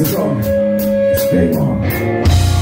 It's a song. It's day one.